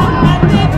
Amém.